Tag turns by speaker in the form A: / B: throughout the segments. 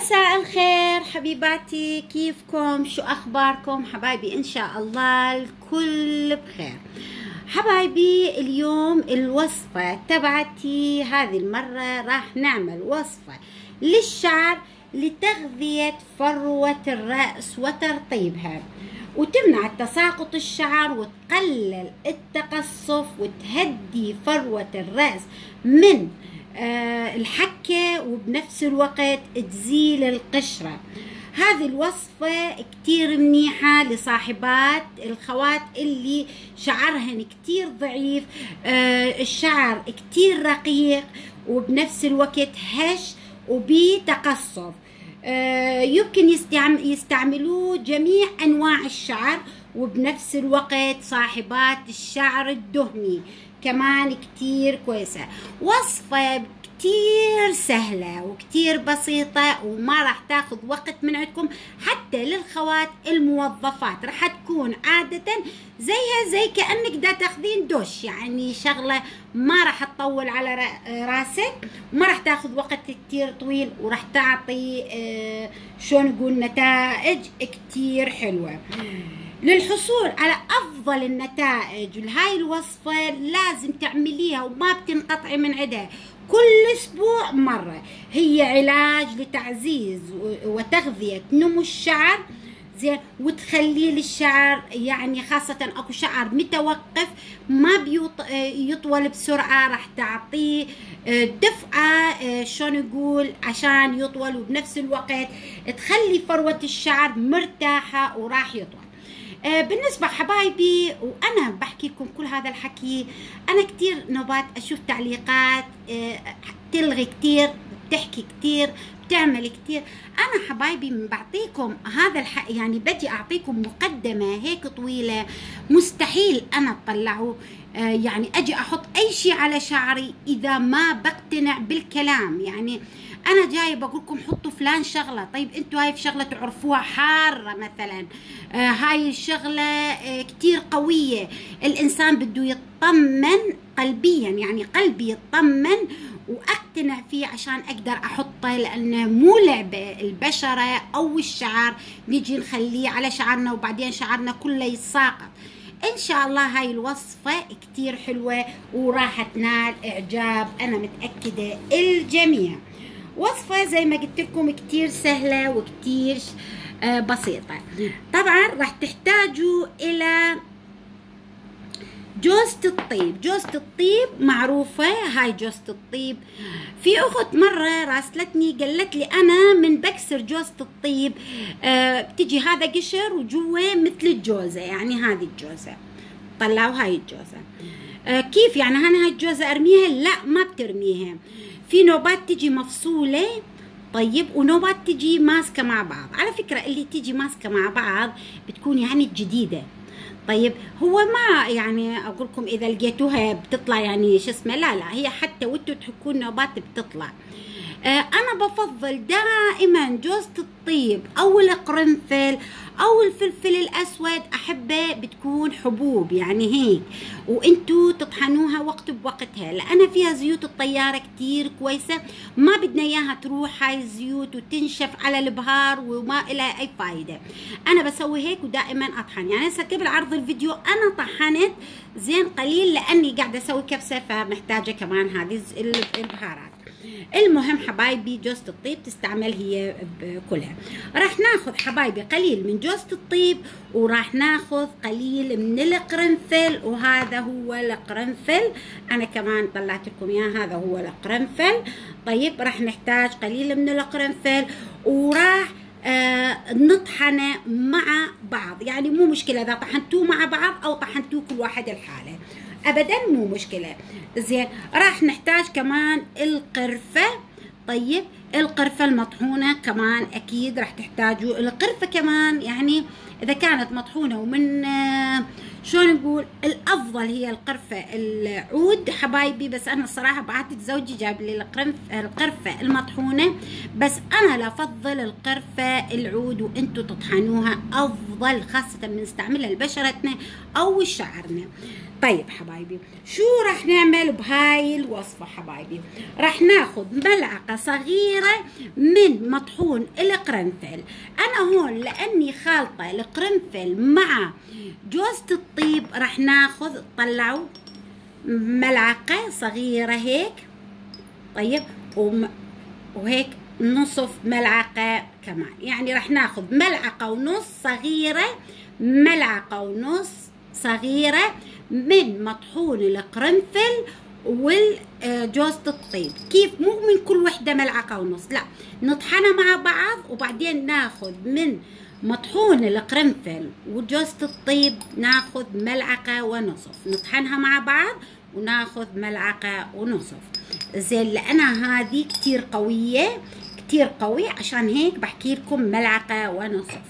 A: مساء الخير حبيباتي كيفكم؟ شو أخباركم؟ حبايبي إن شاء الله الكل بخير. حبايبي اليوم الوصفة تبعتي هذه المرة راح نعمل وصفة للشعر لتغذية فروة الرأس وترطيبها وتمنع تساقط الشعر وتقلل التقصف وتهدي فروة الرأس من الحكة وبنفس الوقت تزيل القشرة. هذه الوصفة كتير منيحة لصاحبات الخوات اللي شعرهن كتير ضعيف آه، الشعر كتير رقيق وبنفس الوقت هش وبتقصف آه، يمكن يستعملوه جميع أنواع الشعر وبنفس الوقت صاحبات الشعر الدهني. كمان كتير كويسة. وصفة كتير سهلة وكتير بسيطة وما راح تاخذ وقت من عندكم حتى للخوات الموظفات. راح تكون عادة زيها زي كأنك دا تاخذين دوش يعني شغلة ما راح تطول على راسك وما راح تاخذ وقت كتير طويل وراح تعطي آه شلون نقول نتائج كتير حلوة. للحصول على أفضل النتائج. لهاي الوصفة لازم تعمليها وما بتنقطعي من عندها كل أسبوع مرة. هي علاج لتعزيز وتغذية نمو الشعر. زين وتخلي للشعر يعني خاصة أكو شعر متوقف ما بيطول بسرعة راح تعطيه آه، دفعة آه، شلون نقول عشان يطول وبنفس الوقت. تخلي فروة الشعر مرتاحة وراح يطول. بالنسبة حبايبي وأنا بحكي لكم كل هذا الحكي أنا كتير نوبات أشوف تعليقات آه، تلغي كتير بتحكي كتير بتعمل كتير. أنا حبايبي بعطيكم هذا الحق يعني بدي أعطيكم مقدمة هيك طويلة مستحيل أنا أطلعه. آه، يعني أجي أحط أي شيء على شعري إذا ما بقتنع بالكلام. يعني أنا جاي بقول لكم حطوا فلان شغلة. طيب أنتوا هاي شغلة تعرفوها حارة مثلا. آه هاي الشغلة آه كتير قوية. الإنسان بده يطمن قلبيا يعني قلبي يطمن وأقتنع فيه عشان أقدر أحطه لأنه مو لعبة. البشرة أو الشعر نيجي نخليه على شعرنا وبعدين شعرنا كله يتساقط. إن شاء الله هاي الوصفة كتير حلوة وراح تنال إعجاب أنا متأكدة الجميع. وصفة زي ما قلت لكم كتير سهلة وكتير آه، بسيطة. طبعا راح تحتاجوا إلى جوزة الطيب. جوزة الطيب معروفة هاي جوزة الطيب. في أخت مرة راسلتني قالت لي أنا من بكسر جوزة الطيب آه بتجي هذا قشر وجوه مثل الجوزة يعني هذه الجوزة. طلعوا هاي الجوزة. آه كيف يعني أنا هاي الجوزة أرميها؟ لا ما بترميها. في نوبات تجي مفصولة؟ طيب ونوبات تجي ماسكة مع بعض. على فكرة اللي تجي ماسكة مع بعض بتكون يعني جديدة. طيب هو ما يعني أقول لكم إذا لقيتوها بتطلع يعني شو اسمه؟ لا لا هي حتى وانتوا تحكون نوبات بتطلع. أنا بفضل دائما جوزة الطيب أو القرنفل أو الفلفل الأسود. أحبة بتكون حبوب يعني هيك. وانتو تطحنوها وقت بوقتها لأن فيها زيوت الطيارة كتير كويسة. ما بدنا إياها تروح هاي الزيوت وتنشف على البهار وما لها أي فايدة. أنا بسوي هيك ودائما أطحن. يعني هسه قبل عرض الفيديو أنا طحنت زين قليل لأني قاعدة أسوي كبسة فمحتاجة كمان هذه البهارات. المهم حبايبي جوزة الطيب تستعمل هي كلها راح ناخذ حبايبي قليل من جوزة الطيب وراح ناخذ قليل من القرنفل وهذا هو القرنفل. أنا كمان طلعت لكم إياه هذا هو القرنفل. طيب راح نحتاج قليل من القرنفل وراح آه نطحنه مع بعض. يعني مو مشكلة إذا طحنتوه مع بعض أو طحنتوه كل واحد الحالة ابدا مو مشكلة. زين راح نحتاج كمان القرفة. طيب القرفة المطحونة كمان أكيد راح تحتاجوا القرفة كمان. يعني إذا كانت مطحونة ومن شلون نقول؟ الأفضل هي القرفة العود. حبايبي بس أنا الصراحة بعتت زوجي جاب لي القرف- القرفة المطحونة بس أنا لا أفضل القرفة العود وأنتم تطحنوها أفضل خاصة من نستعملها لبشرتنا أو شعرنا. طيب حبايبي شو راح نعمل بهاي الوصفة حبايبي؟ راح ناخذ ملعقة صغيرة من مطحون القرنفل أنا هون لأني خالطة القرنفل مع جوزة الطيب راح ناخذ طلعوا ملعقة صغيرة هيك طيب. وهيك نصف ملعقة كمان يعني راح ناخذ ملعقة ونص صغيرة ملعقة ونص صغيرة من مطحون القرنفل والجوزة الطيب. كيف؟ مو من كل وحدة ملعقة ونص لا. نطحنها مع بعض وبعدين ناخذ من مطحون القرنفل وجوزة الطيب ناخذ ملعقة ونصف. نطحنها مع بعض وناخذ ملعقة ونصف. زين لأنها هذه كتير قوية كتير قوي عشان هيك بحكي لكم ملعقة ونصف.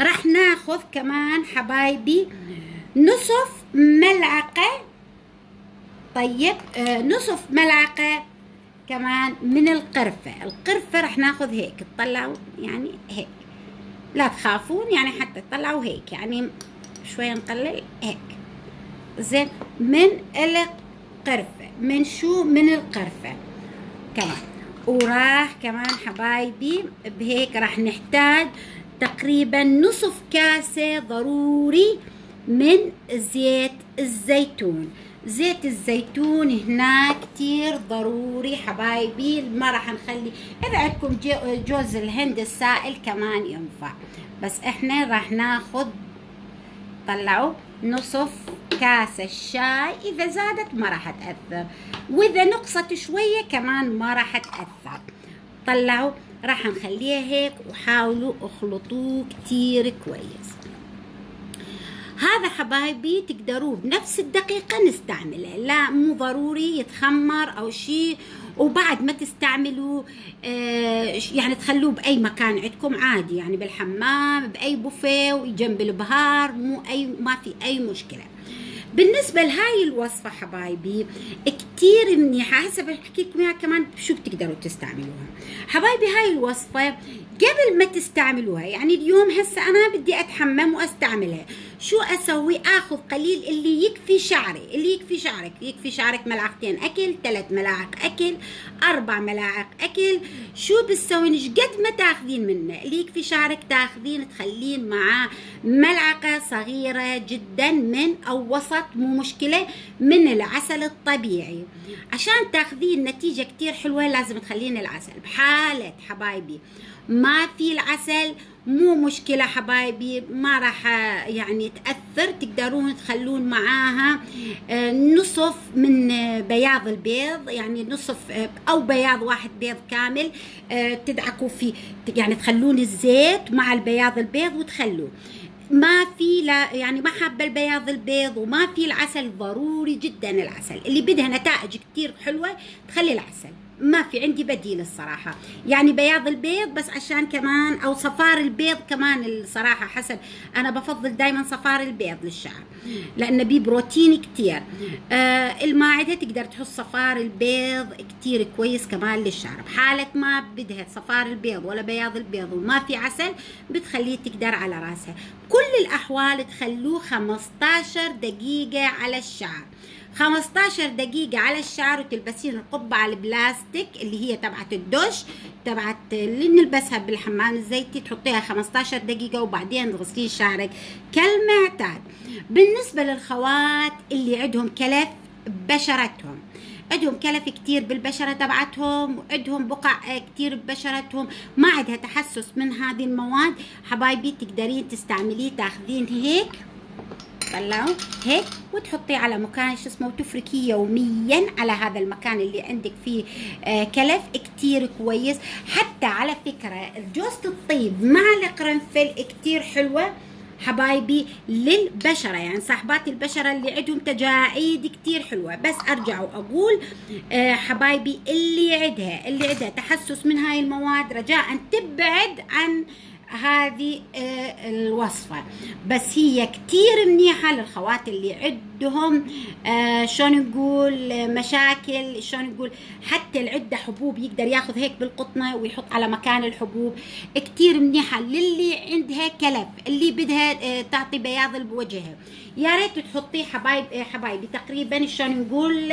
A: راح ناخذ كمان حبايبي نصف ملعقة طيب آه نصف ملعقة كمان من القرفة. القرفة راح ناخذ هيك تطلعوا يعني هيك. لا تخافون يعني حتى تطلعوا هيك يعني شوية نقلل هيك. زين من القرفة. من شو؟ من القرفة. كمان. وراح كمان حبايبي بهيك راح نحتاج تقريبا نصف كاسة ضروري من زيت الزيتون. زيت الزيتون هنا كتير ضروري حبايبي ما راح نخلي إذا عندكم جو- جوز الهند السائل كمان ينفع. بس إحنا راح ناخذ طلعوا نصف كاسة الشاي إذا زادت ما راح تأثر. وإذا نقصت شوية كمان ما راح تأثر. طلعوا راح نخليها هيك وحاولوا أخلطوه كتير كويس. هذا حبايبي تقدروا بنفس الدقيقة نستعمله. لا مو ضروري يتخمر أو شيء. وبعد ما تستعملوا آه يعني تخلوه بأي مكان عندكم عادي يعني بالحمام بأي بوفيه وجنب البهار مو أي ما في أي مشكلة. بالنسبة لهاي الوصفة حبايبي كتير منيحة هسه بحكي لكم إياها كمان شو بتقدروا تستعملوها. حبايبي هاي الوصفة قبل ما تستعملوها يعني اليوم هسه أنا بدي أتحمم وأستعملها. شو أسوي؟ آخذ قليل اللي يكفي شعري اللي يكفي شعرك. يكفي شعرك ملعقتين أكل ثلاث ملاعق أكل أربع ملاعق أكل. شو بتسوين؟ قد ما تاخذين منه. اللي يكفي شعرك تاخذين تخلين معاه ملعقة صغيرة جدا من أو وسط مو مشكلة من العسل الطبيعي. عشان تاخذين نتيجة كتير حلوة لازم تخلين العسل بحالة حبايبي. ما في العسل مو مشكلة حبايبي ما راح يعني تأثر تقدرون تخلون معاها. آه، نصف من آه، بياض البيض يعني نصف آه، أو بياض واحد بيض كامل تدعكوا فيه. يعني تخلون الزيت مع البياض البيض وتخلوه. ما في لا يعني ما حابة البياض البيض وما في العسل ضروري جدا العسل. اللي بدها نتائج كتير حلوة تخلي العسل. ما في عندي بديل الصراحة. يعني بياض البيض بس عشان كمان أو صفار البيض كمان الصراحة حسب أنا بفضل دايما صفار البيض للشعر لأنه بيه بروتين كتير. آه الماعدة تقدر تحط صفار البيض كتير كويس كمان للشعر. بحالة ما بدها صفار البيض ولا بياض البيض وما في عسل بتخليه تقدر على راسها. كل الأحوال تخلوه 15 دقيقة على الشعر. 15 دقيقة على الشعر وتلبسين القبعة البلاستيك اللي هي تبعت الدش تبعت اللي نلبسها بالحمام الزيتي تحطيها 15 دقيقة وبعدين تغسلين شعرك كالمعتاد. بالنسبة للخوات اللي عندهم كلف ببشرتهم عندهم كلف كتير بالبشرة تبعتهم وعندهم بقع كتير ببشرتهم. ما عندها تحسس من هذه المواد. حبايبي تقدرين تستعمليه تاخذين هيك. طلعوا هيك وتحطيه على مكان شو اسمه وتفركيه يوميا على هذا المكان اللي عندك فيه آه كلف كتير كويس. حتى على فكرة جوزة الطيب مع القرنفل كتير حلوة حبايبي للبشرة. يعني صاحبات البشرة اللي عندهم تجاعيد كتير حلوة. بس أرجع وأقول آه حبايبي اللي عندها اللي عندها تحسس من هاي المواد رجاء تبعد عن هذه آه، الوصفة. بس هي كتير منيحة للخوات اللي عندهم آه، شلون نقول آه، مشاكل شلون نقول حتى العدة حبوب يقدر ياخذ هيك بالقطنة ويحط على مكان الحبوب. كتير منيحة للي عندها كلف اللي بدها تعطي بياض بوجهها. يا ريت تحطيه حبايب حبايبي. تقريبا شلون نقول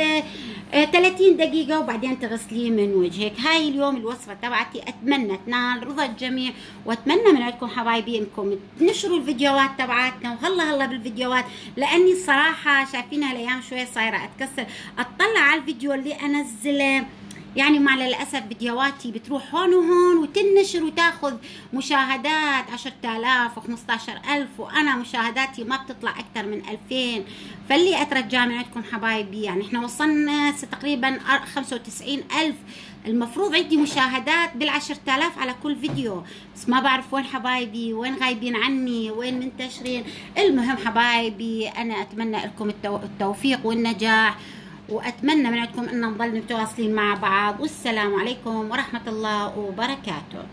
A: 30 دقيقة وبعدين تغسليه من وجهك. هاي اليوم الوصفة تبعتي. أتمنى تنال رضا الجميع وأتمنى من عندكم حبايبي إنكم تنشروا الفيديوهات تبعاتنا وهلا هلا بالفيديوهات لأني الصراحة شايفينها الأيام شوي صايرة. أتكسر أطلع على الفيديو اللي أنزله. يعني مع للأسف فيديوهاتي بتروح هون وهون وتنشر وتاخذ مشاهدات عشرة آلاف وخمسطاشر ألف وأنا مشاهداتي ما بتطلع أكثر من ألفين. فاللي أترجاه من عندكم حبايبي يعني إحنا وصلنا تقريبا خمسة وتسعين ألف. المفروض عندي مشاهدات بالعشرة آلاف على كل فيديو. بس ما بعرف وين حبايبي وين غايبين عني وين منتشرين. المهم حبايبي أنا أتمنى لكم التوفيق والنجاح. وأتمنى من عندكم أن نضل متواصلين مع بعض والسلام عليكم ورحمة الله وبركاته.